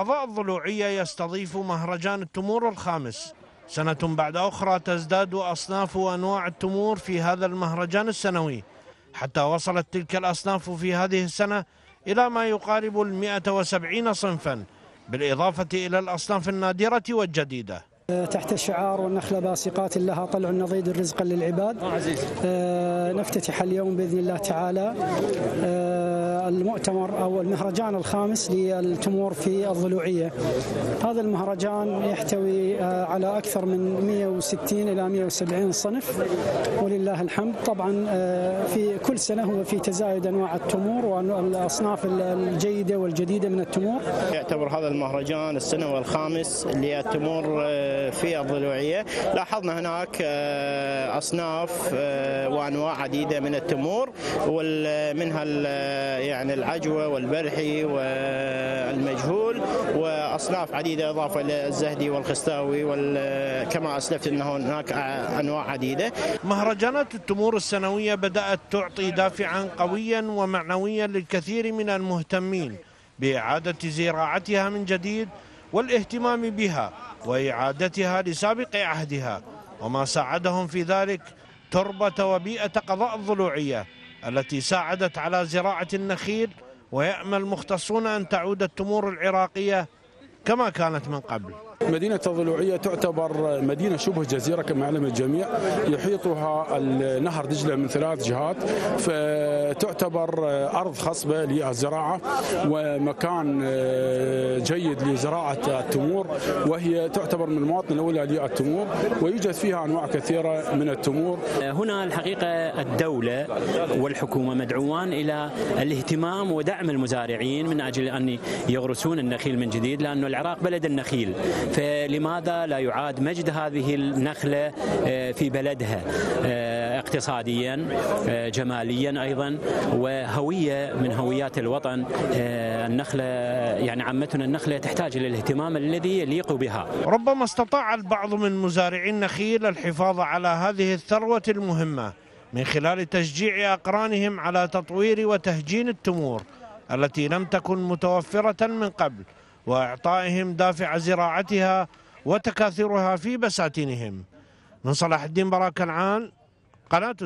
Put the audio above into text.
قضاء الضلوعية يستضيف مهرجان التمور الخامس. سنة بعد أخرى تزداد أصناف وأنواع التمور في هذا المهرجان السنوي. حتى وصلت تلك الأصناف في هذه السنة إلى ما يقارب المئة وسبعين صنفا بالإضافة إلى الأصناف النادرة والجديدة. تحت شعار والنخلة باسقات لها طلع النضيد رزقا للعباد. آه نفتتح اليوم بإذن الله تعالى. آه المؤتمر أو المهرجان الخامس للتمور في الضلوعية. هذا المهرجان يحتوي آه على أكثر من 160 إلى 170 صنف ولله الحمد. طبعا آه في كل سنة هو في تزايد أنواع التمور والأصناف الجيدة والجديدة من التمور. يعتبر هذا المهرجان السنة والخامس للتمور آه في الضلوعية. لاحظنا هناك أصناف وأنواع عديدة من التمور ومنها يعني العجوة والبرحي والمجهول وأصناف عديدة إضافة للزهدي والخستاوي كما أسلفت أنه هناك أنواع عديدة. مهرجانات التمور السنوية بدأت تعطي دافعا قويا ومعنويا للكثير من المهتمين بإعادة زراعتها من جديد والاهتمام بها وإعادتها لسابق عهدها وما ساعدهم في ذلك تربة وبيئة قضاء الضلوعية. التي ساعدت على زراعة النخيل ويأمل مختصون أن تعود التمور العراقية كما كانت من قبل. مدينة الضلوعية تعتبر مدينة شبه جزيرة كما يعلم الجميع يحيطها نهر دجلة من ثلاث جهات فتعتبر أرض خصبة للزراعة ومكان جيد لزراعة التمور وهي تعتبر من المواطن الأولى للتمور ويوجد فيها أنواع كثيرة من التمور. هنا الحقيقة الدولة والحكومة مدعوان إلى الاهتمام ودعم المزارعين من أجل أن يغرسون النخيل من جديد لأن العراق بلد النخيل. فلماذا لا يعاد مجد هذه النخلة في بلدها؟ اقتصاديا جماليا أيضا وهوية من هويات الوطن. النخلة يعني عمتنا النخلة تحتاج إلى الاهتمام الذي يليق بها. ربما استطاع البعض من مزارعي النخيل الحفاظ على هذه الثروة المهمة من خلال تشجيع أقرانهم على تطوير وتهجين التمور التي لم تكن متوفرة من قبل. وإعطائهم دافع زراعتها وتكاثرها في بساتينهم. من صلاح الدين براكنعان قناة